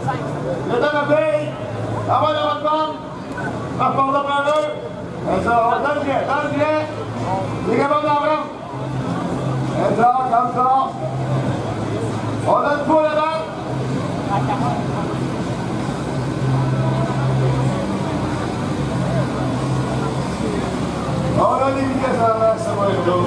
Cidade Bem, Amal Amadam, Mahmoud Abdelkader, Ezra Ordange, Dange, Ligamon Abram, Ezra Kamsa, Ordan Puladan, Ordan Ligamon Abram, nossa mãe Abram,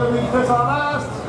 Hillary Chris on last.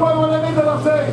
quando o elemento da sei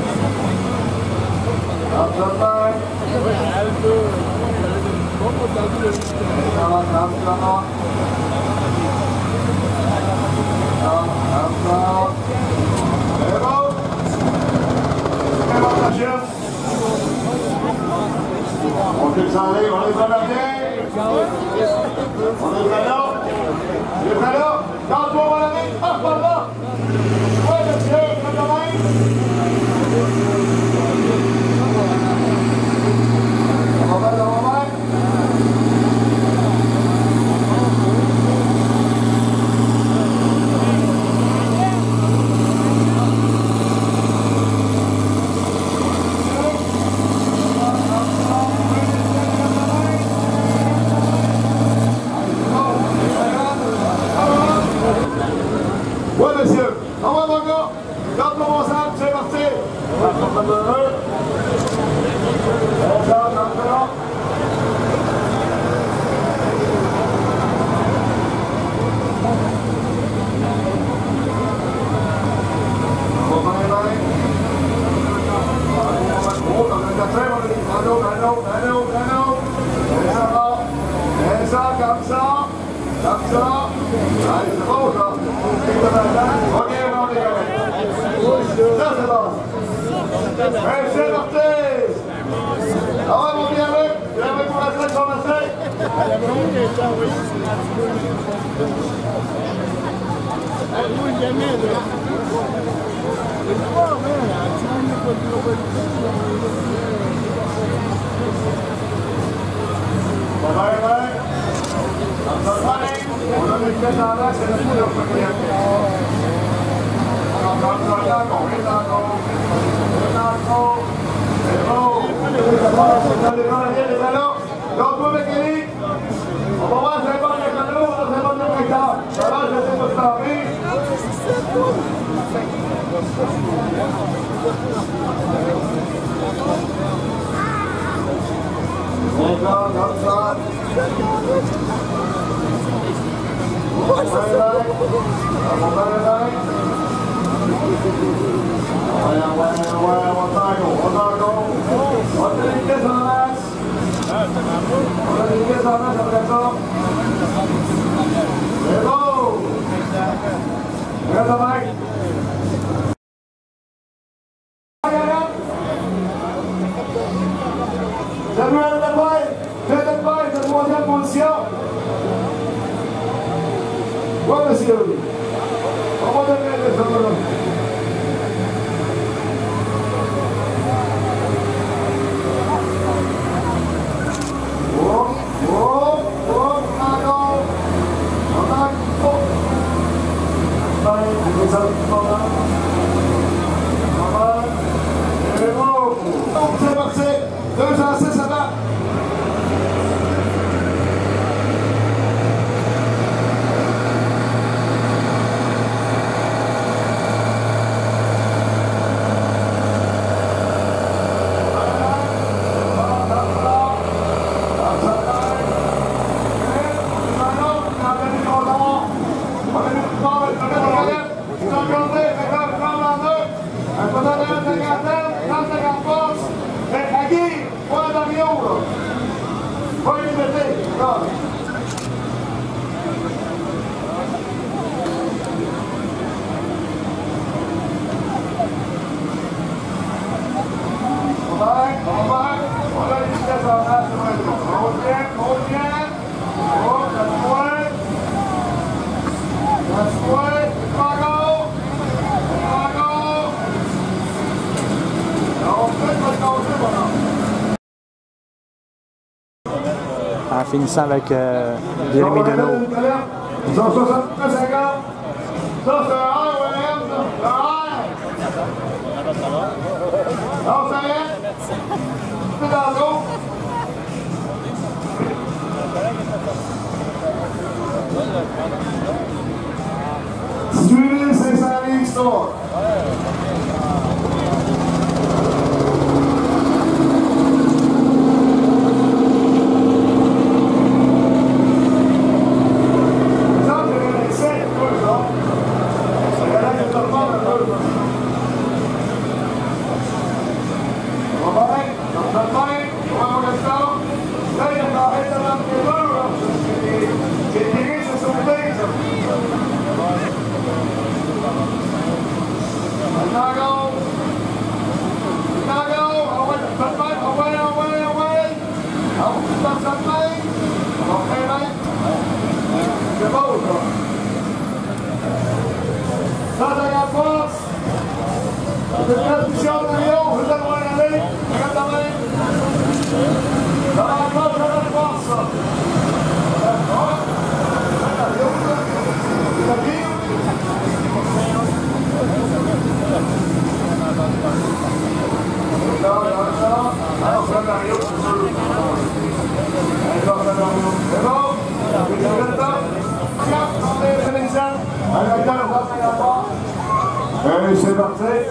Sama-sama. v a m hacer o r i Let's go! 皆様ごめんなさい。Deux à 7. finissant avec euh, Jérémy Deneau. Suivez ces c'est parti.